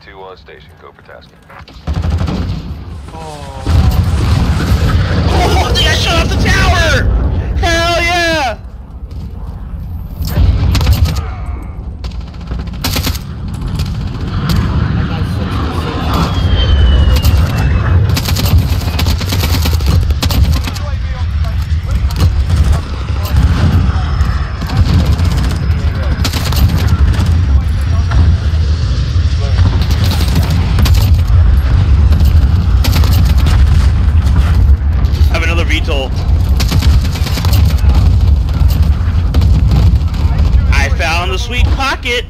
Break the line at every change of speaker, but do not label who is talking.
321 station, go for tasking.
beetle. I found the sweet pocket.